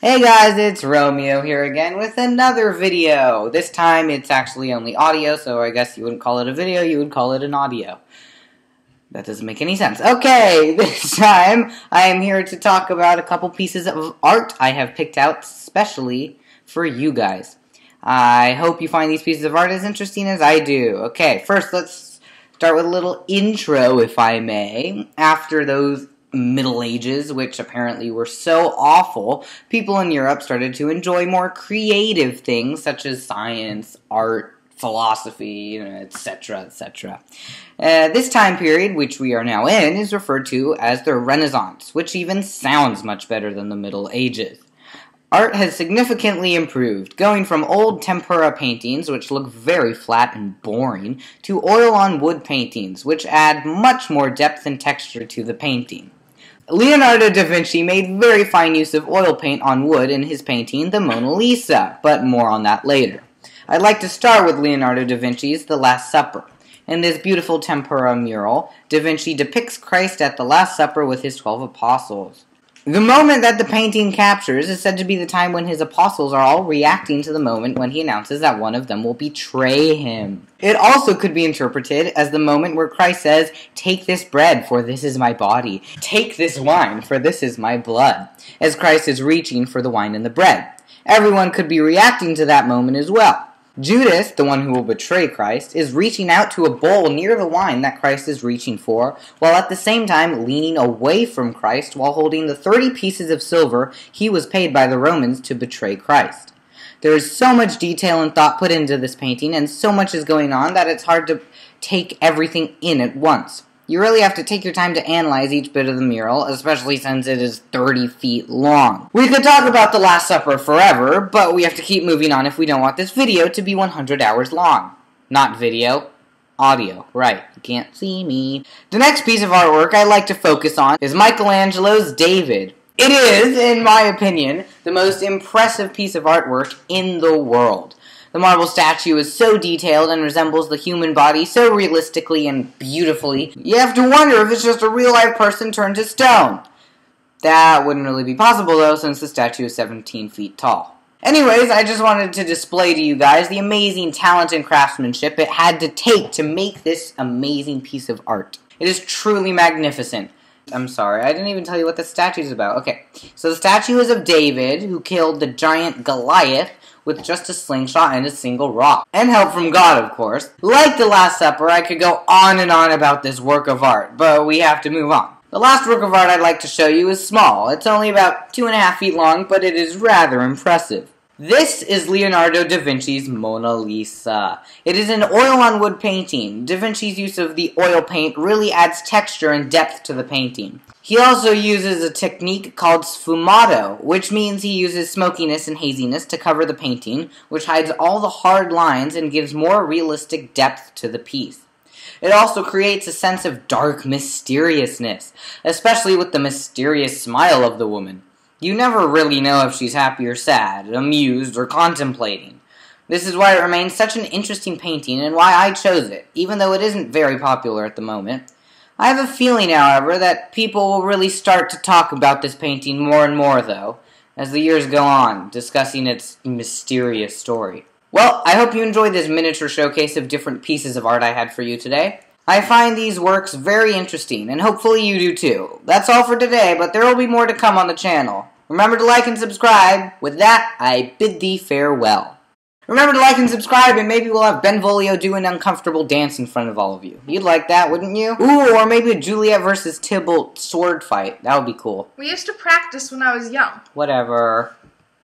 Hey guys, it's Romeo here again with another video. This time it's actually only audio, so I guess you wouldn't call it a video, you would call it an audio. That doesn't make any sense. Okay, this time I am here to talk about a couple pieces of art I have picked out specially for you guys. I hope you find these pieces of art as interesting as I do. Okay, first let's start with a little intro, if I may. After those Middle Ages, which apparently were so awful, people in Europe started to enjoy more creative things such as science, art, philosophy, etc., etc. Uh, this time period, which we are now in, is referred to as the Renaissance, which even sounds much better than the Middle Ages. Art has significantly improved, going from old tempera paintings, which look very flat and boring, to oil on wood paintings, which add much more depth and texture to the painting. Leonardo da Vinci made very fine use of oil paint on wood in his painting, The Mona Lisa, but more on that later. I'd like to start with Leonardo da Vinci's The Last Supper. In this beautiful tempera mural, da Vinci depicts Christ at the Last Supper with his twelve apostles. The moment that the painting captures is said to be the time when his apostles are all reacting to the moment when he announces that one of them will betray him. It also could be interpreted as the moment where Christ says, Take this bread, for this is my body. Take this wine, for this is my blood. As Christ is reaching for the wine and the bread. Everyone could be reacting to that moment as well. Judas, the one who will betray Christ, is reaching out to a bowl near the wine that Christ is reaching for, while at the same time leaning away from Christ while holding the 30 pieces of silver he was paid by the Romans to betray Christ. There is so much detail and thought put into this painting, and so much is going on that it's hard to take everything in at once. You really have to take your time to analyze each bit of the mural, especially since it is 30 feet long. We could talk about The Last Supper forever, but we have to keep moving on if we don't want this video to be 100 hours long. Not video, audio. Right, you can't see me. The next piece of artwork I like to focus on is Michelangelo's David. It is, in my opinion, the most impressive piece of artwork in the world. The marble statue is so detailed and resembles the human body so realistically and beautifully, you have to wonder if it's just a real life person turned to stone. That wouldn't really be possible though, since the statue is 17 feet tall. Anyways, I just wanted to display to you guys the amazing talent and craftsmanship it had to take to make this amazing piece of art. It is truly magnificent. I'm sorry, I didn't even tell you what the statue is about. Okay, so the statue is of David, who killed the giant Goliath with just a slingshot and a single rock. And help from God, of course. Like the Last Supper, I could go on and on about this work of art, but we have to move on. The last work of art I'd like to show you is small. It's only about two and a half feet long, but it is rather impressive. This is Leonardo da Vinci's Mona Lisa. It is an oil on wood painting. Da Vinci's use of the oil paint really adds texture and depth to the painting. He also uses a technique called sfumato, which means he uses smokiness and haziness to cover the painting, which hides all the hard lines and gives more realistic depth to the piece. It also creates a sense of dark mysteriousness, especially with the mysterious smile of the woman. You never really know if she's happy or sad, amused or contemplating. This is why it remains such an interesting painting and why I chose it, even though it isn't very popular at the moment. I have a feeling, however, that people will really start to talk about this painting more and more, though, as the years go on, discussing its mysterious story. Well, I hope you enjoyed this miniature showcase of different pieces of art I had for you today. I find these works very interesting, and hopefully you do too. That's all for today, but there will be more to come on the channel. Remember to like and subscribe. With that, I bid thee farewell. Remember to like and subscribe, and maybe we'll have Benvolio do an uncomfortable dance in front of all of you. You'd like that, wouldn't you? Ooh, or maybe a Juliet versus Tybalt sword fight. That would be cool. We used to practice when I was young. Whatever.